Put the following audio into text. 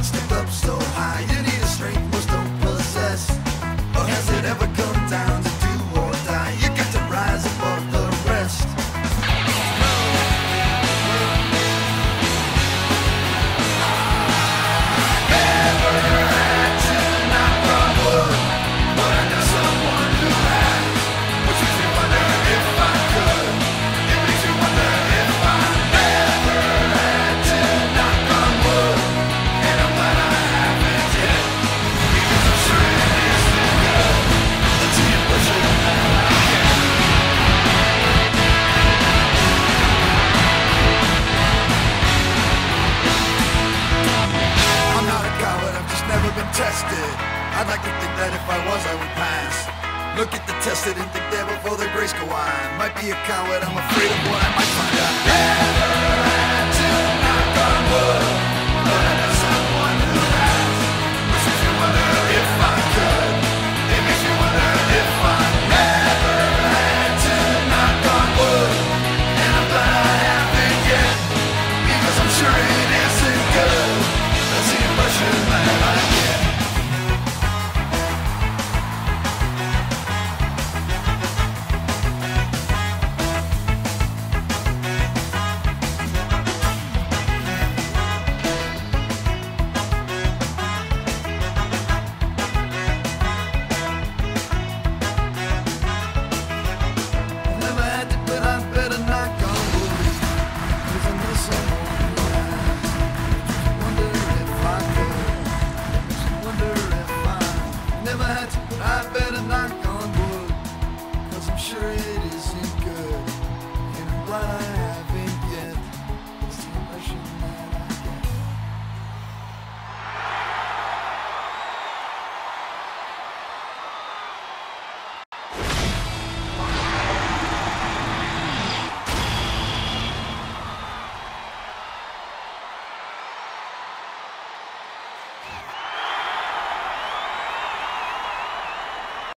watch the I'd like to think that if I was, I would pass. Look at the test, I didn't think there before the grace go on. Might be a coward, I'm afraid of what I might find out. Never had to knock on wood.